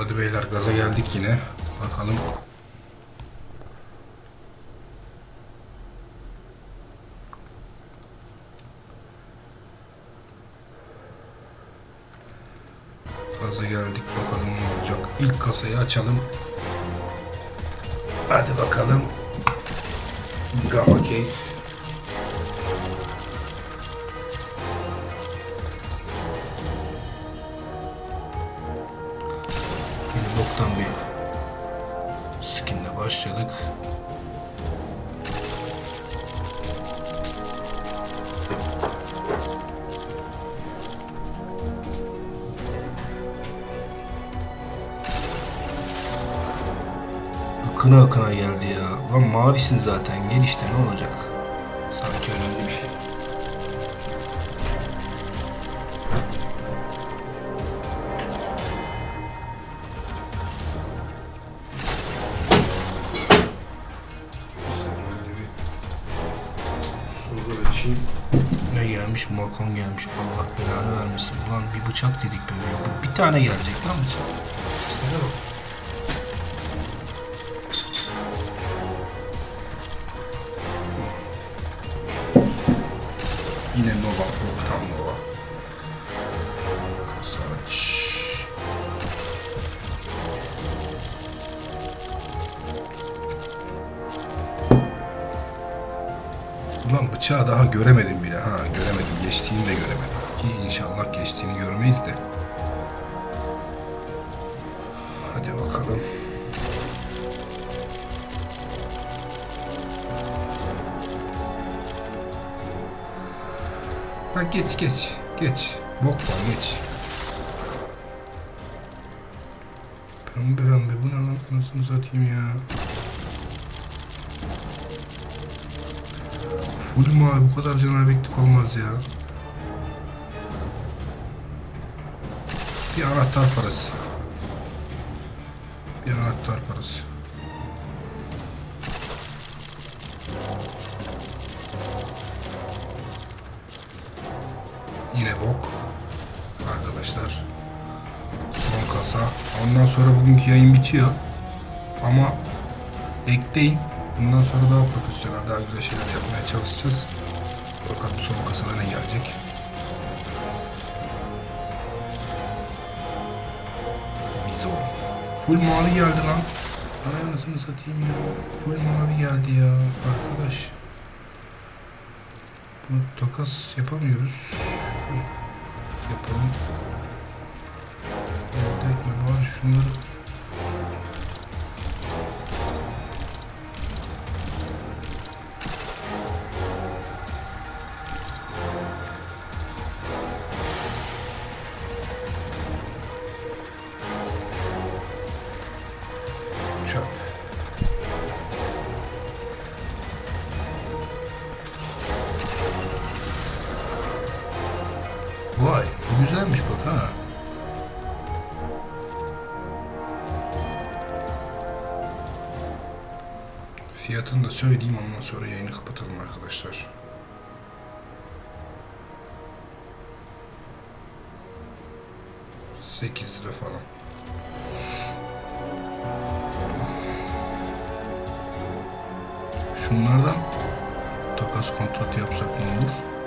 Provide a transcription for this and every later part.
Hadi beyler gaza geldik yine. Bakalım. Gaza geldik bakalım ne olacak. İlk kasayı açalım. Hadi bakalım. Gamma case. Boktan bir skinle başladık. Akına akına geldi ya. Lan mavisin zaten. Gel işte ne olacak? Sanki önemli içeyim. Ne gelmiş? Makon gelmiş. Allah belanı vermesin. Ulan bir bıçak dedik böyle. Bir, bir tane gelecek lan bıçak. İşte bak. Yine Nova. Tam bıçağı daha göremedim bile. Ha göremedim. Geçtiğini de göremedim. Ki inşallah geçtiğini görmeyiz de. Hadi bakalım. Ha geç geç geç. Bok var geç. Pembe pembe. Bu ne lan? Anasını satayım ya Full mavi bu kadar cenabetlik olmaz ya. Bir anahtar parası. Bir anahtar parası. Yine bok. Arkadaşlar. Son kasa. Ondan sonra bugünkü yayın bitiyor. Ama ekleyin. Bundan sonra daha profesyonel, daha güzel şeyler yapmaya çalışacağız. Bakalım son kasada ne gelecek. Bizon. Full mavi geldi lan. Ana anasını satayım ya. Full mavi geldi ya arkadaş. Bunu takas yapamıyoruz. Şöyle yapalım. Evet, şunları Vay, bu güzelmiş bak ha. Fiyatını da söyleyeyim ondan sonra yayını kapatalım arkadaşlar. Sekiz lira falan. Şunlardan takas kontratı yapsak ne olur?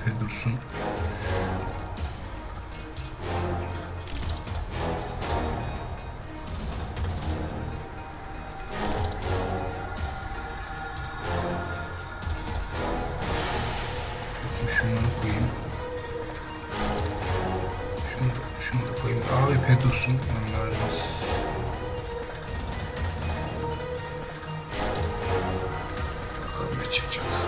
AWP dursun. Şunları koyayım. Şunu şunu da koyayım. AWP dursun. Onlarımız. Bakalım ne çıkacak.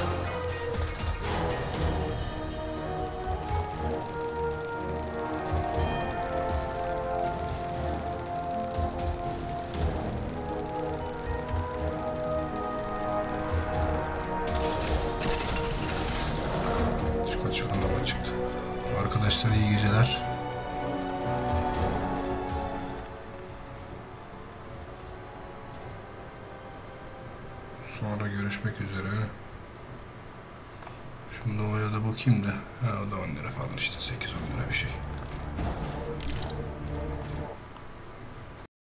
Arkadaşlar iyi geceler. Sonra görüşmek üzere. Şimdi oya da bakayım da. Ha, o da 10 lira falan işte. 8-10 lira bir şey.